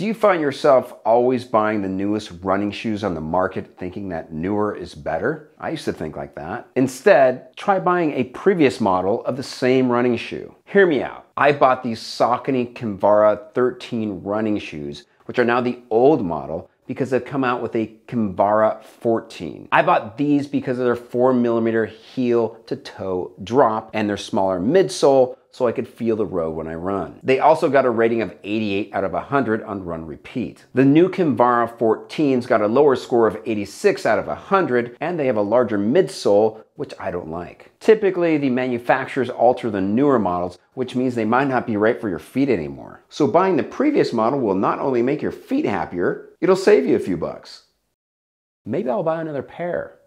Do you find yourself always buying the newest running shoes on the market thinking that newer is better? I used to think like that. Instead, try buying a previous model of the same running shoe. Hear me out. I bought these Saucony Kinvara 13 running shoes, which are now the old model because they've come out with a Kinvara 14. I bought these because of their 4 millimeter heel to toe drop and their smaller midsole so I could feel the road when I run. They also got a rating of 88 out of 100 on Run Repeat. The new Kinvara 14s got a lower score of 86 out of 100 and they have a larger midsole which I don't like. Typically, the manufacturers alter the newer models, which means they might not be right for your feet anymore. So buying the previous model will not only make your feet happier, it'll save you a few bucks. Maybe I'll buy another pair.